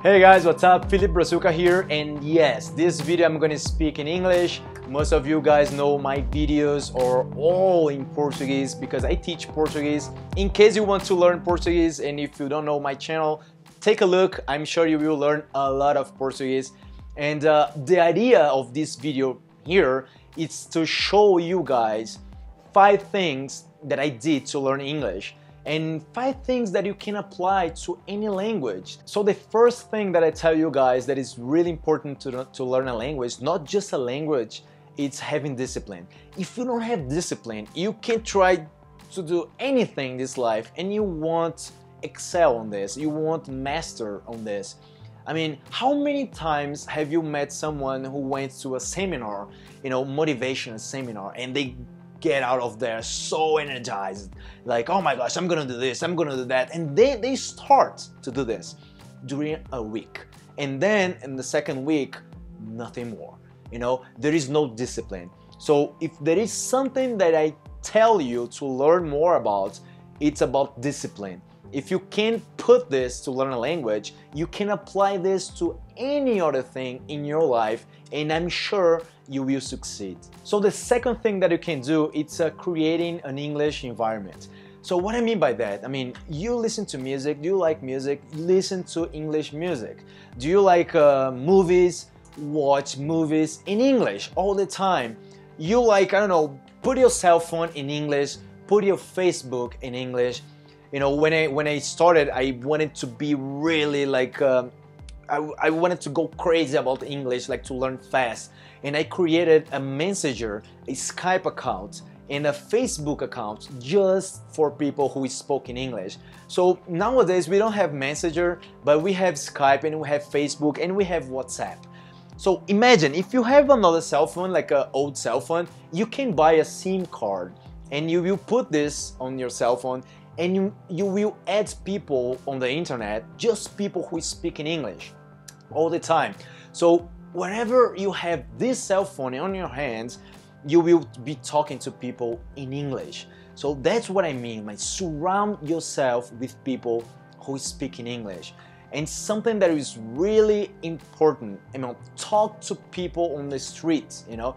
Hey guys, what's up? Philipe Brazuca here, and yes, this video I'm gonna speak in English. Most of you guys know my videos are all in Portuguese because I teach Portuguese. In case you want to learn Portuguese and if you don't know my channel, take a look. I'm sure you will learn a lot of Portuguese. And uh, the idea of this video here is to show you guys five things that I did to learn English and five things that you can apply to any language. So the first thing that I tell you guys that is really important to, to learn a language, not just a language, it's having discipline. If you don't have discipline, you can try to do anything in this life and you won't excel on this, you won't master on this. I mean, how many times have you met someone who went to a seminar, you know, motivation seminar, and they get out of there so energized. Like oh my gosh i'm gonna do this i'm gonna do that. And then they start to do this during a week. And then in the second week nothing more you know? There is no discipline. So if there is something that i tell you to learn more about it's about discipline if you can put this to learn a language you can apply this to any other thing in your life and i'm sure you will succeed. So the second thing that you can do is uh, creating an English environment. So what I mean by that, I mean, you listen to music, do you like music? Listen to English music. Do you like uh, movies? Watch movies in English all the time. You like, I don't know, put your cell phone in English, put your Facebook in English. You know, when I when I started, I wanted to be really like, uh, I, I wanted to go crazy about English, like to learn fast and I created a messenger, a Skype account, and a Facebook account just for people who spoke in English. So nowadays we don't have Messenger, but we have Skype and we have Facebook and we have WhatsApp. So imagine if you have another cell phone, like an old cell phone, you can buy a SIM card and you will put this on your cell phone and you, you will add people on the internet, just people who speak in English all the time. So wherever you have this cell phone on your hands, you will be talking to people in English. So that's what I mean. Like surround yourself with people who speak in English. And something that is really important, you know, talk to people on the streets, you know.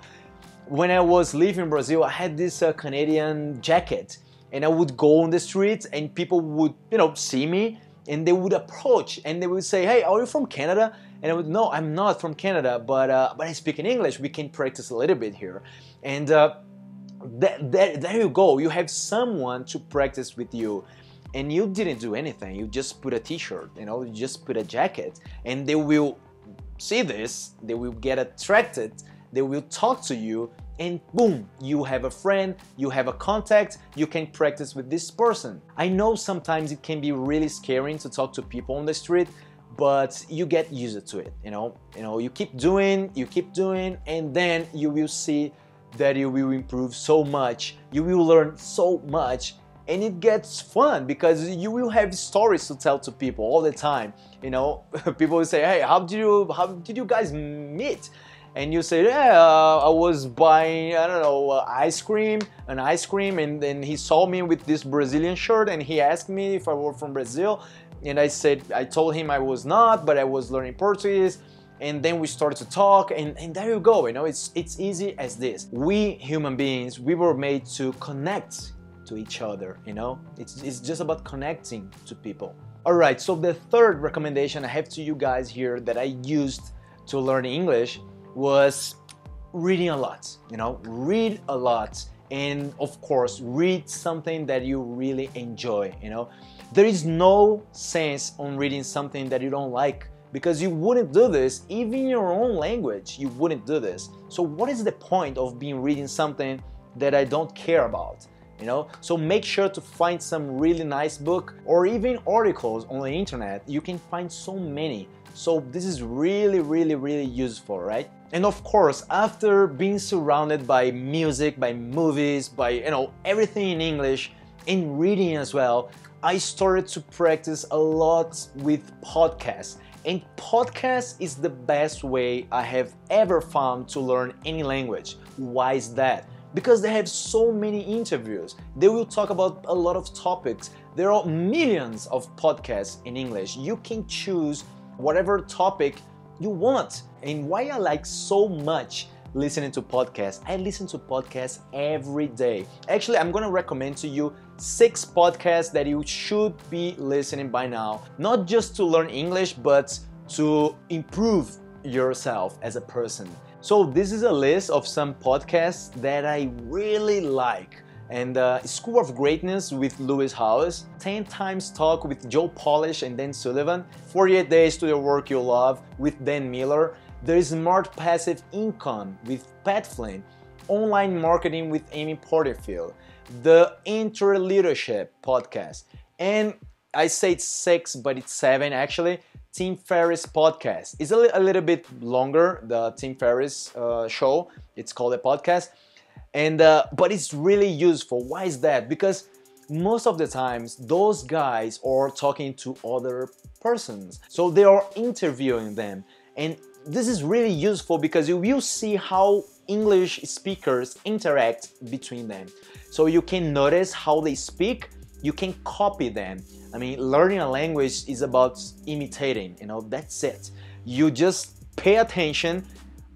When I was living in Brazil, I had this uh, Canadian jacket and I would go on the streets and people would, you know, see me and they would approach and they would say, "Hey, are you from Canada?" And I would, "No, I'm not from Canada, but uh, but I speak in English. We can practice a little bit here." And uh, that, that, there you go. You have someone to practice with you, and you didn't do anything. You just put a T-shirt, you know, you just put a jacket, and they will see this. They will get attracted. They will talk to you, and boom, you have a friend, you have a contact, you can practice with this person. I know sometimes it can be really scary to talk to people on the street, but you get used to it, you know? You know, you keep doing, you keep doing, and then you will see that you will improve so much, you will learn so much, and it gets fun because you will have stories to tell to people all the time. You know, people will say, "Hey, how did you how did you guys meet?" And you say, yeah, uh, I was buying, I don't know, uh, ice cream, an ice cream, and then he saw me with this Brazilian shirt and he asked me if I were from Brazil. And I said, I told him I was not, but I was learning Portuguese. And then we started to talk, and, and there you go, you know, it's, it's easy as this. We human beings, we were made to connect to each other, you know? It's, it's just about connecting to people. All right, so the third recommendation I have to you guys here that I used to learn English was reading a lot, you know, read a lot and of course read something that you really enjoy, you know. There is no sense on reading something that you don't like because you wouldn't do this. Even in your own language you wouldn't do this. So what is the point of being reading something that i don't care about you know? So make sure to find some really nice book or even articles on the internet. You can find so many. So this is really really really useful right and of course, after being surrounded by music, by movies, by you know everything in English, in reading as well, I started to practice a lot with podcasts. And podcast is the best way I have ever found to learn any language. Why is that? Because they have so many interviews. They will talk about a lot of topics. There are millions of podcasts in English. You can choose whatever topic you want. And why I like so much listening to podcasts. I listen to podcasts every day. Actually, I'm gonna recommend to you six podcasts that you should be listening by now, not just to learn English, but to improve yourself as a person. So, this is a list of some podcasts that I really like. And uh, School of Greatness with Lewis Howes, 10 Times Talk with Joe Polish and Dan Sullivan, 48 Days to the Work You Love with Dan Miller, The Smart Passive Income with Pat Flynn, Online Marketing with Amy Porterfield, the EntreLeadership podcast, and I say it's six, but it's seven actually. Tim Ferriss podcast. It's a, li- a little bit longer. The Tim Ferriss uh, show. It's called a podcast, and uh, but it's really useful. Why is that? Because most of the times those guys are talking to other persons, so they are interviewing them, and this is really useful because you will see how English speakers interact between them. So you can notice how they speak, you can copy them. I mean, learning a language is about imitating, you know, that's it. You just pay attention,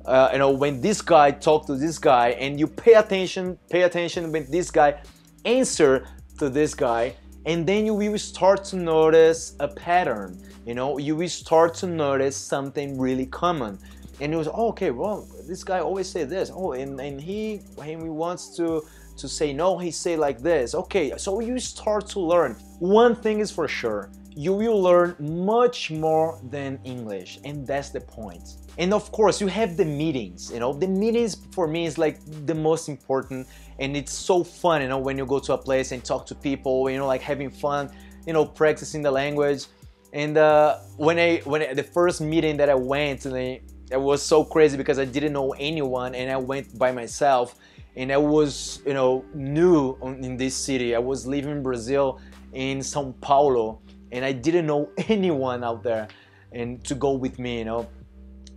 uh, you know, when this guy talk to this guy and you pay attention, pay attention when this guy answer to this guy and then you will start to notice a pattern. You know you will start to notice something really common. And it was oh, okay well this guy always say this. Oh and, and he when he wants to to say no he say like this. Okay so you start to learn. One thing is for sure you will learn much more than english and that's the point. and of course you have the meetings you know? The meetings for me is like the most important and it's so fun you know when you go to a place and talk to people you know like having fun you know practicing the language. And uh, when I when I, the first meeting that I went and I, it was so crazy because I didn't know anyone and I went by myself. And I was you know new in this city. I was living in Brazil in Sao Paulo and I didn't know anyone out there and to go with me you know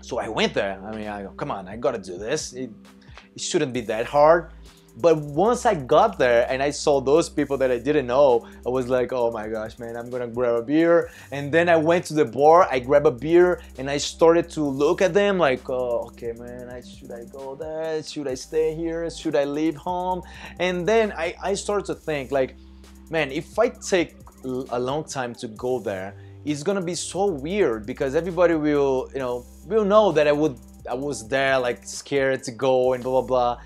so I went there. I mean, I go, come on, I gotta do this. It, it shouldn't be that hard. But once I got there and I saw those people that I didn't know, I was like, oh my gosh, man, I'm gonna grab a beer. And then I went to the bar, I grabbed a beer, and I started to look at them like, oh, okay, man, I, should I go there? Should I stay here? Should I leave home? And then I, I started to think, like, man, if I take a long time to go there, it's gonna be so weird because everybody will, you know, will know that I would I was there like scared to go and blah blah blah.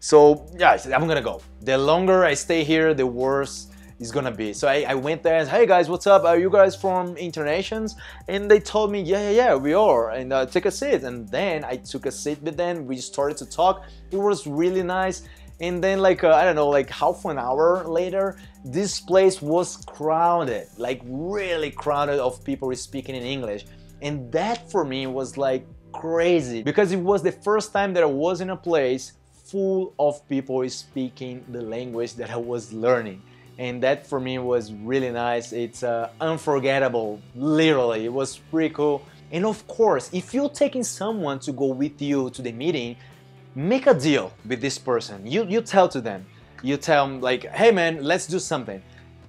So yeah, I'm gonna go. The longer I stay here, the worse it's gonna be. So I, I went there and said, hey guys, what's up? Are you guys from Internations? And they told me, yeah, yeah, yeah, we are. And uh, take a seat. And then I took a seat with them. We started to talk. It was really nice. And then like, uh, I don't know, like half an hour later, this place was crowded, like really crowded of people speaking in English. And that for me was like crazy because it was the first time that I was in a place full of people speaking the language that I was learning. And that for me was really nice. It's uh, unforgettable, literally. It was pretty cool. And of course, if you're taking someone to go with you to the meeting, make a deal with this person. You, you tell to them, you tell them like, hey man, let's do something.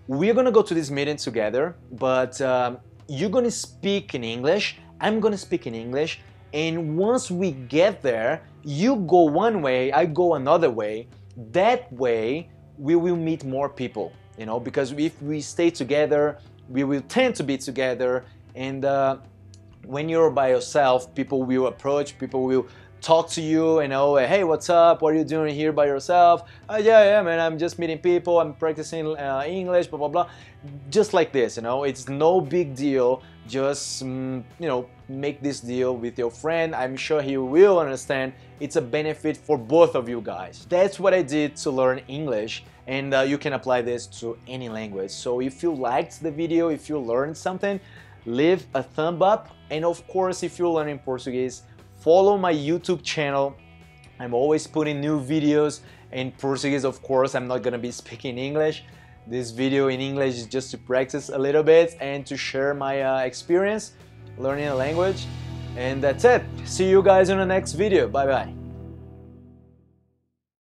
We're gonna go to this meeting together, but um, you're gonna speak in English, I'm gonna speak in English, and once we get there, you go one way, I go another way. That way, we will meet more people, you know, because if we stay together, we will tend to be together. And uh, when you're by yourself, people will approach, people will talk to you, you know, hey, what's up? What are you doing here by yourself? Uh, yeah, yeah, man, I'm just meeting people, I'm practicing uh, English, blah, blah, blah. Just like this, you know, it's no big deal. Just, mm, you know, make this deal with your friend. I'm sure he will understand. It's a benefit for both of you guys. That's what I did to learn English and uh, you can apply this to any language. So if you liked the video, if you learned something, leave a thumb up. And of course, if you're learning Portuguese, follow my YouTube channel. I'm always putting new videos in Portuguese, of course. I'm not gonna be speaking English. This video in English is just to practice a little bit and to share my uh, experience learning a language. And that's it. See you guys in the next video. Bye bye.